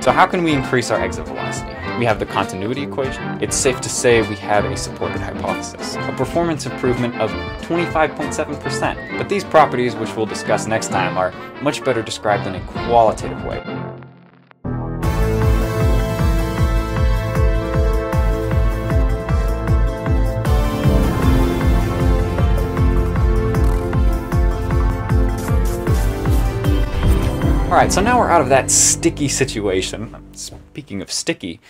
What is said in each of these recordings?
So how can we increase our exit velocity? We have the continuity equation. It's safe to say we have a supported hypothesis, a performance improvement of 25.7%. But these properties, which we'll discuss next time, are much better described in a qualitative way. Alright, so now we're out of that sticky situation. Speaking of sticky,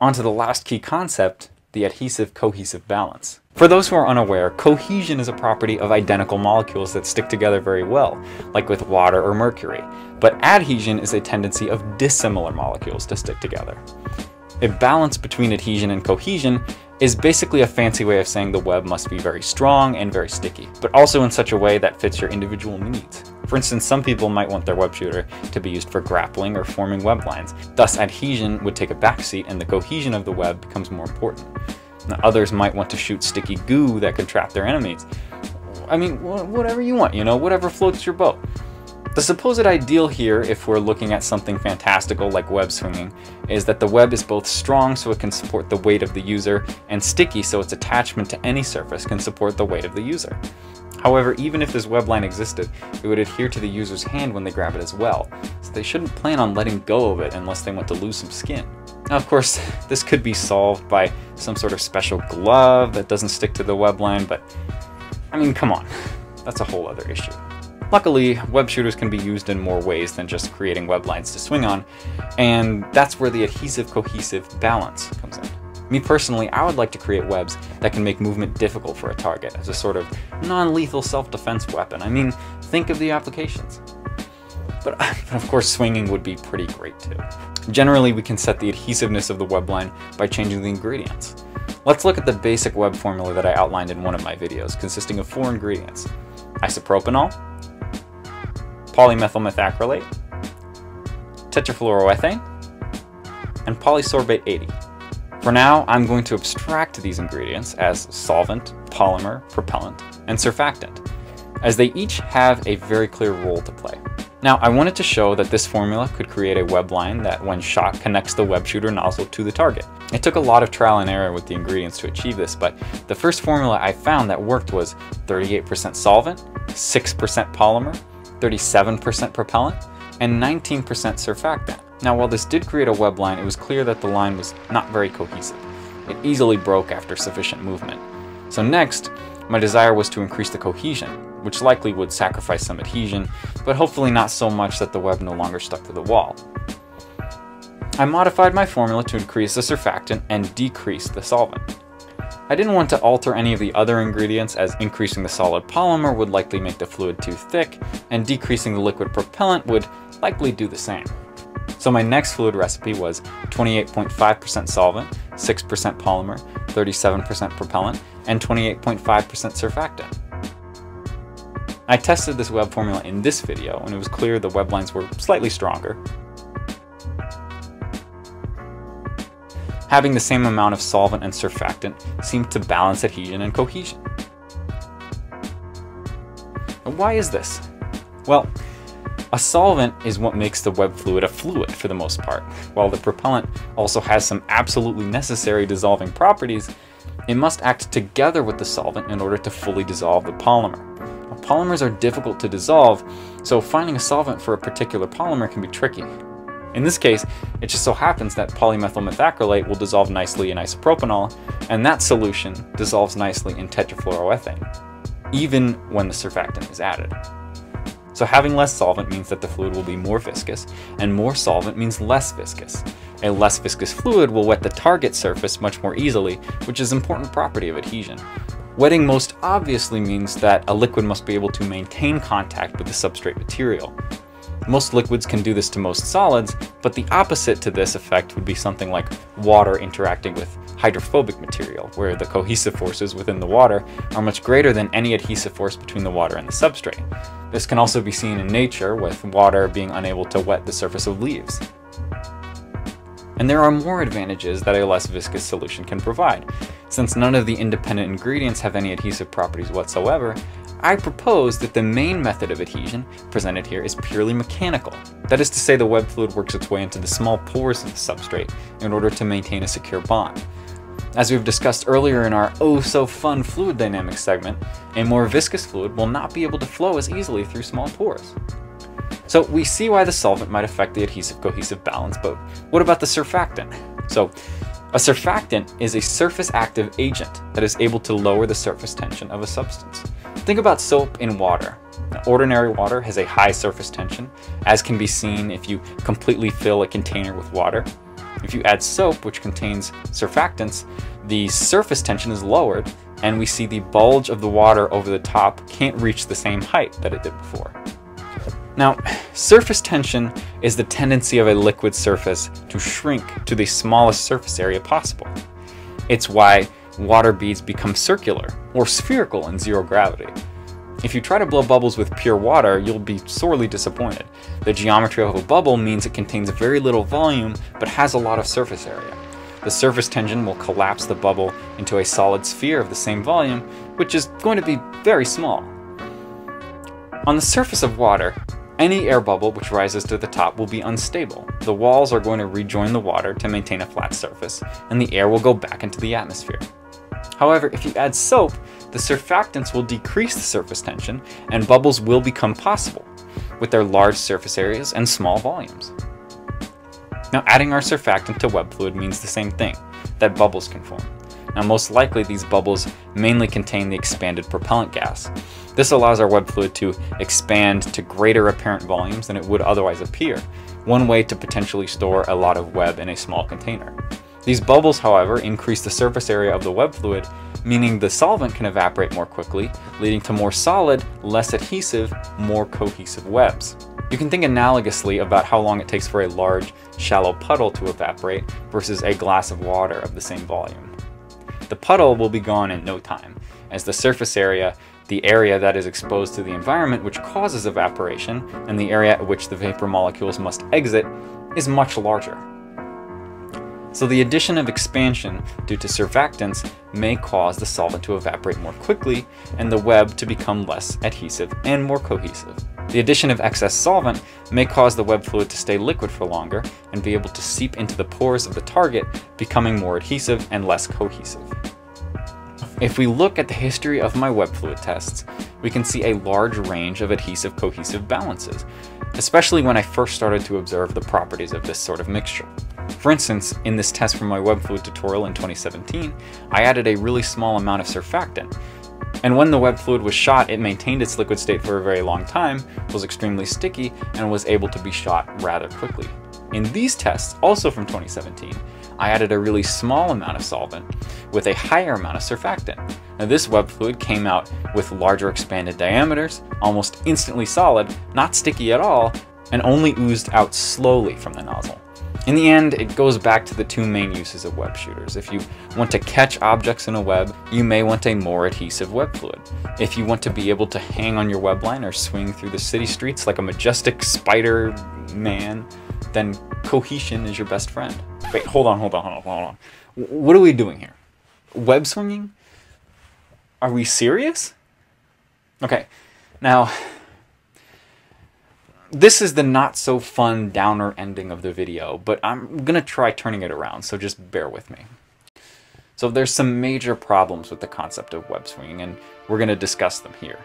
onto the last key concept, the adhesive-cohesive balance. For those who are unaware, cohesion is a property of identical molecules that stick together very well, like with water or mercury. But adhesion is a tendency of dissimilar molecules to stick together. A balance between adhesion and cohesion is basically a fancy way of saying the web must be very strong and very sticky, but also in such a way that fits your individual needs. For instance, some people might want their web shooter to be used for grappling or forming web lines. Thus, adhesion would take a backseat and the cohesion of the web becomes more important. Now, others might want to shoot sticky goo that could trap their enemies. I mean, whatever you want, you know, whatever floats your boat. The supposed ideal here, if we're looking at something fantastical like web swinging, is that the web is both strong so it can support the weight of the user, and sticky so its attachment to any surface can support the weight of the user. However, even if this web line existed, it would adhere to the user's hand when they grab it as well, so they shouldn't plan on letting go of it unless they want to lose some skin. Now, of course, this could be solved by some sort of special glove that doesn't stick to the web line, but I mean, come on, that's a whole other issue. Luckily, web shooters can be used in more ways than just creating web lines to swing on, and that's where the adhesive-cohesive balance comes in. Me personally, I would like to create webs that can make movement difficult for a target as a sort of non-lethal self-defense weapon. I mean, think of the applications. But, but, of course swinging would be pretty great too. Generally, we can set the adhesiveness of the web line by changing the ingredients. Let's look at the basic web formula that I outlined in one of my videos, consisting of four ingredients. Isopropanol, polymethyl methacrylate, tetrafluoroethane, and polysorbate 80. For now, I'm going to abstract these ingredients as solvent, polymer, propellant, and surfactant, as they each have a very clear role to play. Now, I wanted to show that this formula could create a web line that, when shot, connects the web shooter nozzle to the target. It took a lot of trial and error with the ingredients to achieve this, but the first formula I found that worked was 38% solvent, 6% polymer, 37% propellant, and 19% surfactant. Now while this did create a web line, it was clear that the line was not very cohesive. It easily broke after sufficient movement. So next, my desire was to increase the cohesion, which likely would sacrifice some adhesion, but hopefully not so much that the web no longer stuck to the wall. I modified my formula to increase the surfactant and decrease the solvent. I didn't want to alter any of the other ingredients as increasing the solid polymer would likely make the fluid too thick, and decreasing the liquid propellant would likely do the same. So my next fluid recipe was 28.5% solvent, 6% polymer, 37% propellant, and 28.5% surfactant. I tested this web formula in this video, and it was clear the web lines were slightly stronger, having the same amount of solvent and surfactant seemed to balance adhesion and cohesion. And why is this? Well, a solvent is what makes the web fluid a fluid for the most part. While the propellant also has some absolutely necessary dissolving properties, it must act together with the solvent in order to fully dissolve the polymer. Polymers are difficult to dissolve, so finding a solvent for a particular polymer can be tricky. In this case, it just so happens that polymethyl methacrylate will dissolve nicely in isopropanol, and that solution dissolves nicely in tetrafluoroethane, even when the surfactant is added. So having less solvent means that the fluid will be more viscous, and more solvent means less viscous. A less viscous fluid will wet the target surface much more easily, which is an important property of adhesion. Wetting most obviously means that a liquid must be able to maintain contact with the substrate material, most liquids can do this to most solids, but the opposite to this effect would be something like water interacting with hydrophobic material, where the cohesive forces within the water are much greater than any adhesive force between the water and the substrate. This can also be seen in nature, with water being unable to wet the surface of leaves. And there are more advantages that a less viscous solution can provide. Since none of the independent ingredients have any adhesive properties whatsoever, I propose that the main method of adhesion presented here is purely mechanical. That is to say the web fluid works its way into the small pores of the substrate in order to maintain a secure bond. As we've discussed earlier in our oh so fun fluid dynamics segment, a more viscous fluid will not be able to flow as easily through small pores. So we see why the solvent might affect the adhesive-cohesive balance, but what about the surfactant? So a surfactant is a surface active agent that is able to lower the surface tension of a substance. Think about soap in water. Now, ordinary water has a high surface tension, as can be seen if you completely fill a container with water. If you add soap, which contains surfactants, the surface tension is lowered, and we see the bulge of the water over the top can't reach the same height that it did before. Now, surface tension is the tendency of a liquid surface to shrink to the smallest surface area possible. It's why water beads become circular or spherical in zero gravity. If you try to blow bubbles with pure water, you'll be sorely disappointed. The geometry of a bubble means it contains very little volume but has a lot of surface area. The surface tension will collapse the bubble into a solid sphere of the same volume, which is going to be very small. On the surface of water, any air bubble which rises to the top will be unstable. The walls are going to rejoin the water to maintain a flat surface, and the air will go back into the atmosphere. However, if you add soap, the surfactants will decrease the surface tension, and bubbles will become possible, with their large surface areas and small volumes. Now adding our surfactant to web fluid means the same thing, that bubbles can form. Now most likely these bubbles mainly contain the expanded propellant gas. This allows our web fluid to expand to greater apparent volumes than it would otherwise appear, one way to potentially store a lot of web in a small container. These bubbles, however, increase the surface area of the web fluid, meaning the solvent can evaporate more quickly, leading to more solid, less adhesive, more cohesive webs. You can think analogously about how long it takes for a large, shallow puddle to evaporate versus a glass of water of the same volume. The puddle will be gone in no time, as the surface area, the area that is exposed to the environment which causes evaporation, and the area at which the vapor molecules must exit, is much larger. So the addition of expansion due to surfactants may cause the solvent to evaporate more quickly and the web to become less adhesive and more cohesive. The addition of excess solvent may cause the web fluid to stay liquid for longer and be able to seep into the pores of the target, becoming more adhesive and less cohesive. If we look at the history of my web fluid tests, we can see a large range of adhesive cohesive balances, especially when I first started to observe the properties of this sort of mixture. For instance, in this test from my web fluid tutorial in 2017, I added a really small amount of surfactant, and when the web fluid was shot, it maintained its liquid state for a very long time, was extremely sticky, and was able to be shot rather quickly. In these tests, also from 2017, I added a really small amount of solvent with a higher amount of surfactant. Now this web fluid came out with larger expanded diameters, almost instantly solid, not sticky at all, and only oozed out slowly from the nozzle. In the end, it goes back to the two main uses of web shooters. If you want to catch objects in a web, you may want a more adhesive web fluid. If you want to be able to hang on your web line or swing through the city streets like a majestic spider man, then cohesion is your best friend. Wait, hold on, hold on, hold on, hold on. What are we doing here? Web swinging? Are we serious? Okay, now this is the not so fun downer ending of the video, but I'm gonna try turning it around, so just bear with me. So there's some major problems with the concept of web swinging, and we're gonna discuss them here.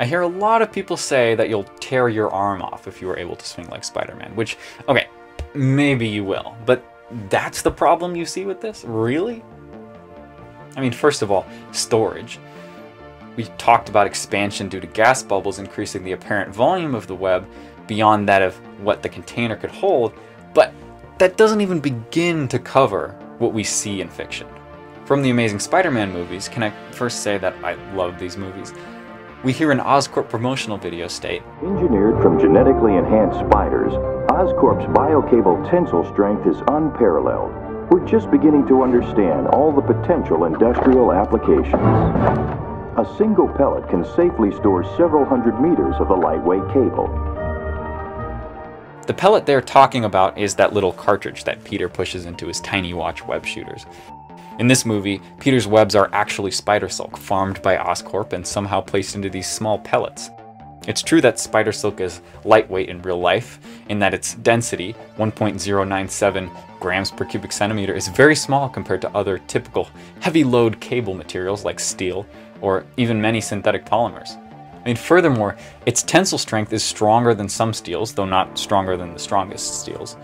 I hear a lot of people say that you'll tear your arm off if you were able to swing like Spider-Man, which, okay, maybe you will, but that's the problem you see with this? Really? I mean, first of all, storage. We talked about expansion due to gas bubbles increasing the apparent volume of the web beyond that of what the container could hold, but that doesn't even begin to cover what we see in fiction. From the Amazing Spider-Man movies, can I first say that I love these movies? We hear an Oscorp promotional video state, Engineered from genetically enhanced spiders, Oscorp's biocable tensile strength is unparalleled. We're just beginning to understand all the potential industrial applications. A single pellet can safely store several hundred meters of the lightweight cable. The pellet they're talking about is that little cartridge that Peter pushes into his tiny watch web shooters. In this movie, Peter's webs are actually spider silk farmed by Oscorp and somehow placed into these small pellets. It's true that spider silk is lightweight in real life, in that its density, 1.097 grams per cubic centimeter, is very small compared to other typical heavy load cable materials like steel or even many synthetic polymers. I mean, furthermore, its tensile strength is stronger than some steels, though not stronger than the strongest steels.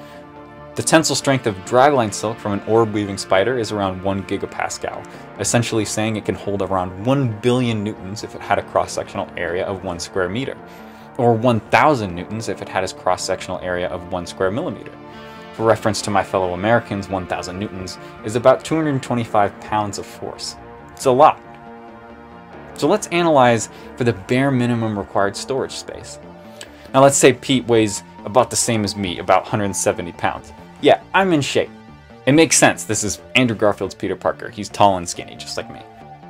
The tensile strength of dragline silk from an orb weaving spider is around 1 gigapascal, essentially saying it can hold around 1 billion newtons if it had a cross sectional area of 1 square meter, or 1,000 newtons if it had a cross sectional area of 1 square millimeter. For reference to my fellow Americans, 1,000 newtons is about 225 pounds of force. It's a lot. So let's analyze for the bare minimum required storage space. Now let's say Pete weighs about the same as me, about 170 pounds. Yeah, I'm in shape. It makes sense, this is Andrew Garfield's Peter Parker. He's tall and skinny, just like me.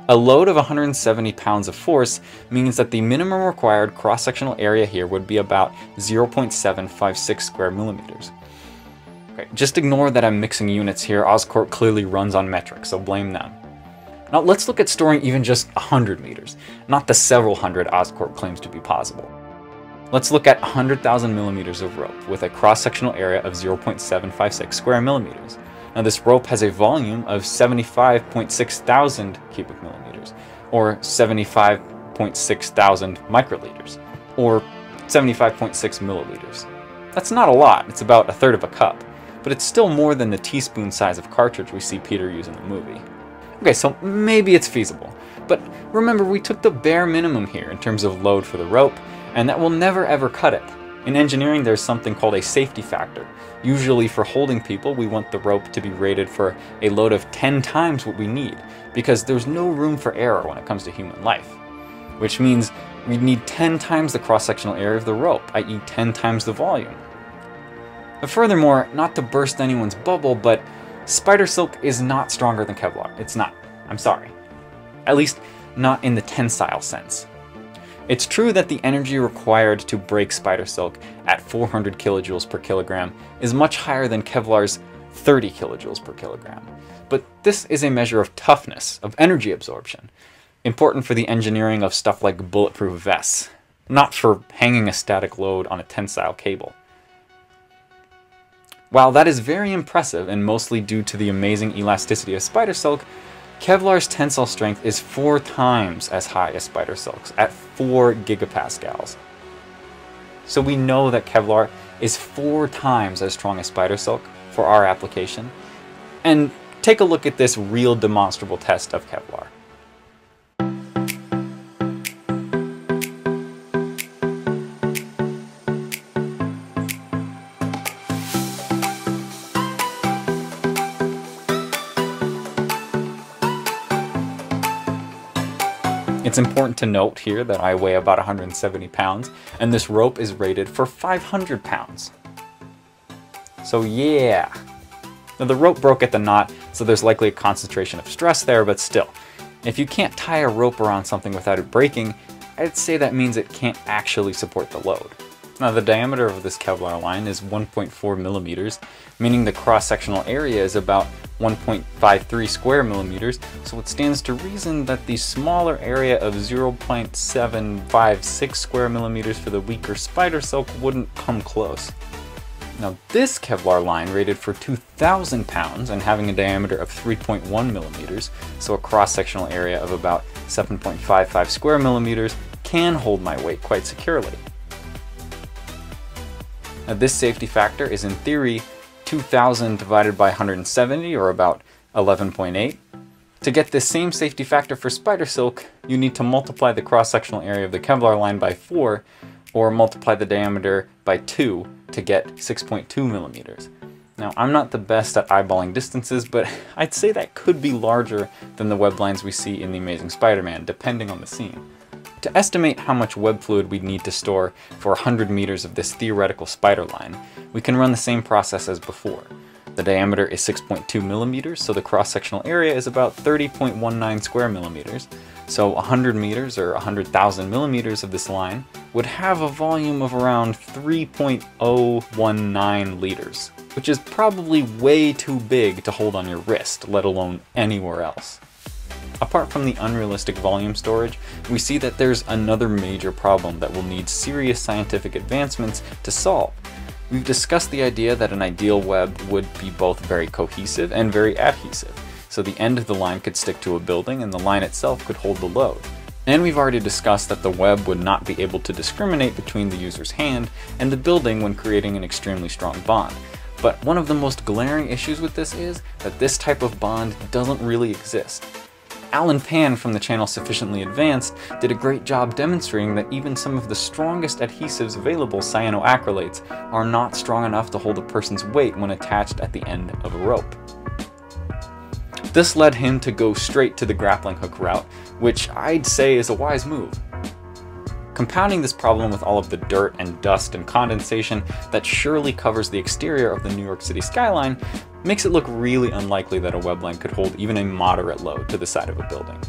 A load of 170 pounds of force means that the minimum required cross-sectional area here would be about 0.756 square millimeters. Okay, just ignore that I'm mixing units here. Oscorp clearly runs on metric, so blame them. Now let's look at storing even just 100 meters, not the several hundred Oscorp claims to be possible. Let's look at 100,000 millimeters of rope with a cross-sectional area of 0.756 square millimeters. Now this rope has a volume of 75.6 thousand cubic millimeters, or 75.6 thousand microliters, or 75.6 milliliters. That's not a lot, it's about a third of a cup, but it's still more than the teaspoon size of cartridge we see Peter use in the movie. Okay, so maybe it's feasible. But remember, we took the bare minimum here in terms of load for the rope, and that will never ever cut it. In engineering, there's something called a safety factor. Usually for holding people, we want the rope to be rated for a load of 10 times what we need, because there's no room for error when it comes to human life. Which means we need 10 times the cross-sectional area of the rope, i.e. 10 times the volume. But furthermore, not to burst anyone's bubble, but Spider Silk is not stronger than Kevlar. It's not. I'm sorry. At least, not in the tensile sense. It's true that the energy required to break Spider Silk at 400 kilojoules per kilogram is much higher than Kevlar's 30 kilojoules per kilogram. But this is a measure of toughness, of energy absorption, important for the engineering of stuff like bulletproof vests, not for hanging a static load on a tensile cable. While that is very impressive and mostly due to the amazing elasticity of spider silk, Kevlar's tensile strength is four times as high as spider silk's, at 4 gigapascals. So we know that Kevlar is four times as strong as spider silk for our application. And take a look at this real demonstrable test of Kevlar. Important to note here that I weigh about 170 pounds, and this rope is rated for 500 pounds. So yeah. Now the rope broke at the knot, so there's likely a concentration of stress there, but still. If you can't tie a rope around something without it breaking, I'd say that means it can't actually support the load. Now the diameter of this Kevlar line is 1.4 millimeters, meaning the cross-sectional area is about 1.53 square millimeters, so it stands to reason that the smaller area of 0.756 square millimeters for the weaker spider silk wouldn't come close. Now this Kevlar line rated for 2,000 pounds and having a diameter of 3.1 millimeters, so a cross-sectional area of about 7.55 square millimeters, can hold my weight quite securely. Now this safety factor is in theory 2000 divided by 170 or about 11.8. To get this same safety factor for spider silk, you need to multiply the cross-sectional area of the Kevlar line by 4 or multiply the diameter by 2 to get 6.2 millimeters. Now, I'm not the best at eyeballing distances, but I'd say that could be larger than the web lines we see in The Amazing Spider-Man, depending on the scene. To estimate how much web fluid we'd need to store for 100 meters of this theoretical spider line, we can run the same process as before. The diameter is 6.2 millimeters, so the cross-sectional area is about 30.19 square millimeters. So 100 meters or 100,000 millimeters of this line would have a volume of around 3.019 liters, which is probably way too big to hold on your wrist, let alone anywhere else. Apart from the unrealistic volume storage, we see that there's another major problem that will need serious scientific advancements to solve. We've discussed the idea that an ideal web would be both very cohesive and very adhesive, so the end of the line could stick to a building and the line itself could hold the load. And we've already discussed that the web would not be able to discriminate between the user's hand and the building when creating an extremely strong bond. But one of the most glaring issues with this is that this type of bond doesn't really exist. Alan Pan from the channel Sufficiently Advanced did a great job demonstrating that even some of the strongest adhesives available cyanoacrylates are not strong enough to hold a person's weight when attached at the end of a rope. This led him to go straight to the grappling hook route, which I'd say is a wise move. Compounding this problem with all of the dirt and dust and condensation that surely covers the exterior of the New York City skyline makes it look really unlikely that a web line could hold even a moderate load to the side of a building.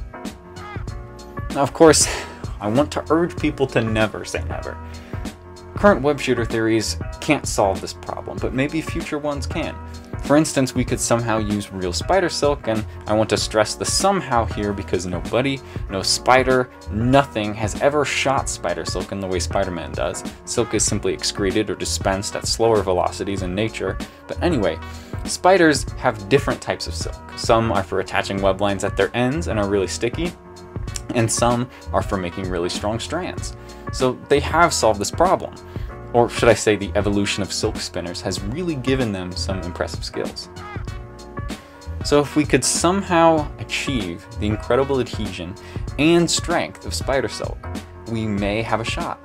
Now, of course, I want to urge people to never say never. Current web shooter theories can't solve this problem, but maybe future ones can. For instance, we could somehow use real spider silk, and I want to stress the somehow here because nobody, no spider, nothing has ever shot spider silk in the way Spider-Man does. Silk is simply excreted or dispensed at slower velocities in nature. But anyway, spiders have different types of silk. Some are for attaching web lines at their ends and are really sticky, and some are for making really strong strands. So they have solved this problem or should I say the evolution of silk spinners, has really given them some impressive skills. So if we could somehow achieve the incredible adhesion and strength of spider silk, we may have a shot.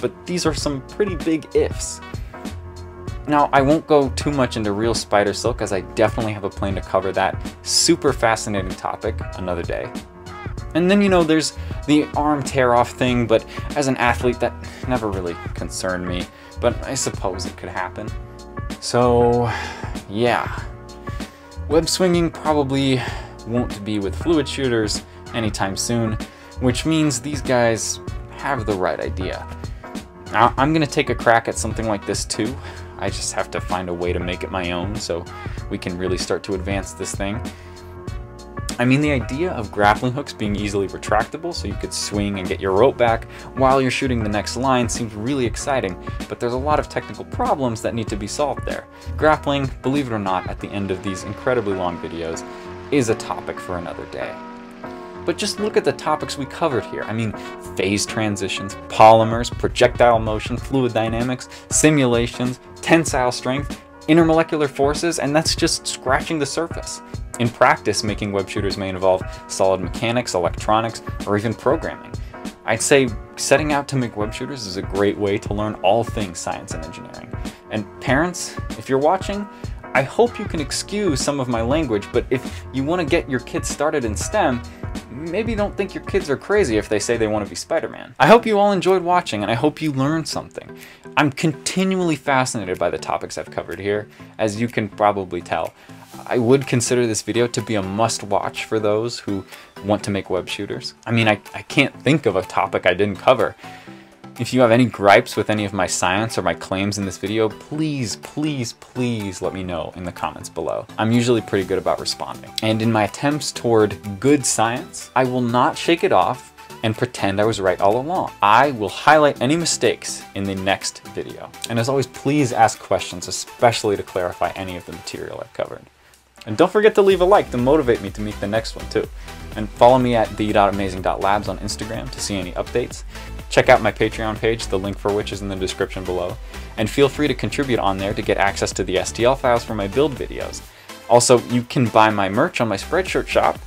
But these are some pretty big ifs. Now, I won't go too much into real spider silk as I definitely have a plan to cover that super fascinating topic another day. And then, you know, there's the arm tear off thing, but as an athlete, that never really concerned me. But I suppose it could happen. So, yeah. Web swinging probably won't be with fluid shooters anytime soon, which means these guys have the right idea. I'm gonna take a crack at something like this too. I just have to find a way to make it my own so we can really start to advance this thing. I mean, the idea of grappling hooks being easily retractable so you could swing and get your rope back while you're shooting the next line seems really exciting, but there's a lot of technical problems that need to be solved there. Grappling, believe it or not, at the end of these incredibly long videos, is a topic for another day. But just look at the topics we covered here. I mean, phase transitions, polymers, projectile motion, fluid dynamics, simulations, tensile strength, intermolecular forces, and that's just scratching the surface. In practice, making web shooters may involve solid mechanics, electronics, or even programming. I'd say setting out to make web shooters is a great way to learn all things science and engineering. And parents, if you're watching, I hope you can excuse some of my language, but if you want to get your kids started in STEM, maybe don't think your kids are crazy if they say they want to be Spider-Man. I hope you all enjoyed watching and I hope you learned something. I'm continually fascinated by the topics I've covered here, as you can probably tell. I would consider this video to be a must watch for those who want to make web shooters. I mean, I, I can't think of a topic I didn't cover. If you have any gripes with any of my science or my claims in this video, please, please, please let me know in the comments below. I'm usually pretty good about responding. And in my attempts toward good science, I will not shake it off and pretend I was right all along. I will highlight any mistakes in the next video. And as always, please ask questions, especially to clarify any of the material I've covered. And don't forget to leave a like to motivate me to make the next one too. And follow me at the.amazing.labs on Instagram to see any updates. Check out my Patreon page, the link for which is in the description below. And feel free to contribute on there to get access to the STL files for my build videos. Also, you can buy my merch on my Spreadshirt shop,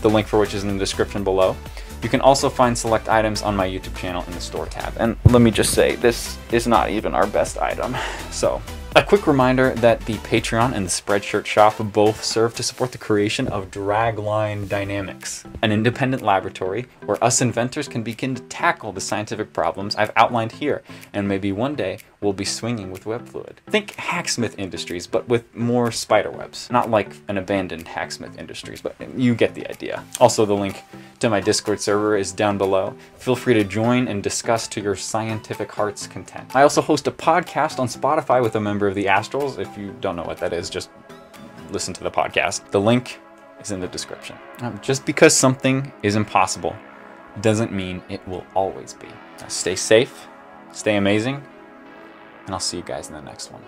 the link for which is in the description below. You can also find select items on my YouTube channel in the store tab. And let me just say, this is not even our best item. So quick reminder that the Patreon and the Spreadshirt shop both serve to support the creation of Dragline Dynamics, an independent laboratory where us inventors can begin to tackle the scientific problems I've outlined here, and maybe one day we'll be swinging with web fluid. Think Hacksmith Industries, but with more spider webs. Not like an abandoned Hacksmith Industries, but you get the idea. Also, the link to my Discord server is down below. Feel free to join and discuss to your scientific heart's content. I also host a podcast on Spotify with a member of the Astrals. If you don't know what that is, just listen to the podcast. The link is in the description. Um, just because something is impossible doesn't mean it will always be. Now stay safe, stay amazing, and I'll see you guys in the next one.